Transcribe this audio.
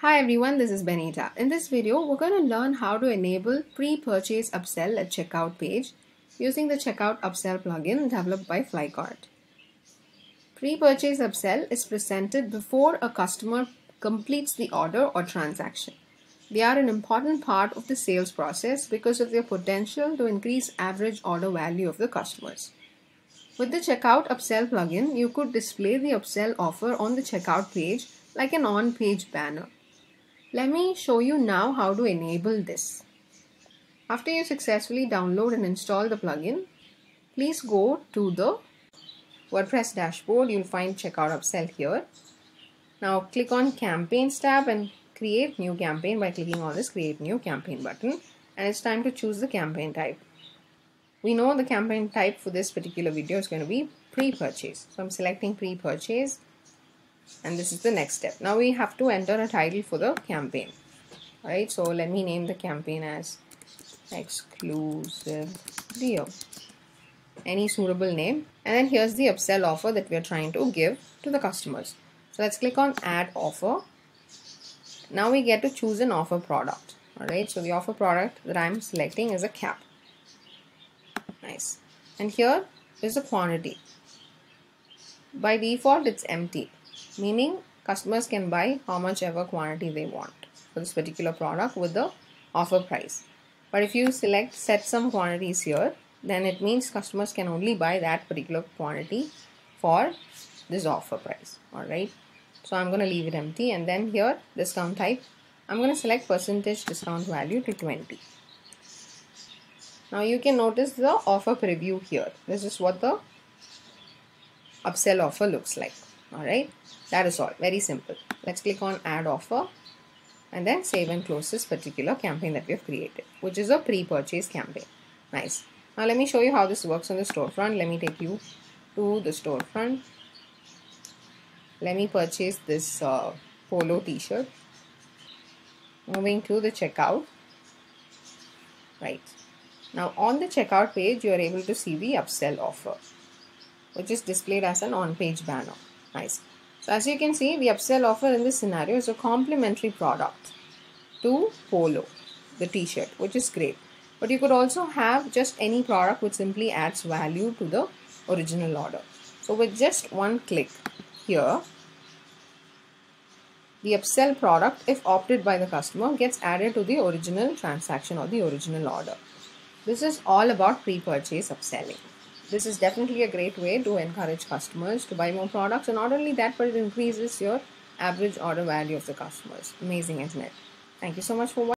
Hi everyone, this is Benita. In this video, we're going to learn how to enable pre-purchase upsell at checkout page using the checkout upsell plugin developed by Flycart. Pre-purchase upsell is presented before a customer completes the order or transaction. They are an important part of the sales process because of their potential to increase average order value of the customers. With the checkout upsell plugin, you could display the upsell offer on the checkout page like an on-page banner. Let me show you now how to enable this. After you successfully download and install the plugin, please go to the WordPress dashboard. You'll find checkout upsell here. Now click on campaigns tab and create new campaign by clicking on this create new campaign button and it's time to choose the campaign type. We know the campaign type for this particular video is going to be pre-purchase. So I'm selecting pre-purchase and this is the next step. Now we have to enter a title for the campaign. Alright so let me name the campaign as exclusive deal. Any suitable name. And then here's the upsell offer that we're trying to give to the customers. So let's click on add offer. Now we get to choose an offer product. Alright? So the offer product that I'm selecting is a cap. Nice. And here is the quantity. By default it's empty meaning customers can buy how much ever quantity they want for this particular product with the offer price. But if you select set some quantities here, then it means customers can only buy that particular quantity for this offer price. Alright. So I'm going to leave it empty and then here discount type. I'm going to select percentage discount value to 20. Now you can notice the offer preview here. This is what the upsell offer looks like alright that is all. Very simple. Let's click on add offer and then save and close this particular campaign that we have created which is a pre-purchase campaign. Nice. Now let me show you how this works on the storefront. Let me take you to the storefront. Let me purchase this uh, polo t-shirt. Moving to the checkout. Right. Now on the checkout page you are able to see the upsell offer which is displayed as an on-page banner. Nice. So as you can see, the upsell offer in this scenario is a complementary product to Polo, the t-shirt, which is great. But you could also have just any product which simply adds value to the original order. So with just one click here, the upsell product, if opted by the customer, gets added to the original transaction or the original order. This is all about pre-purchase upselling this is definitely a great way to encourage customers to buy more products and not only that but it increases your average order value of the customers. Amazing isn't it? Thank you so much for watching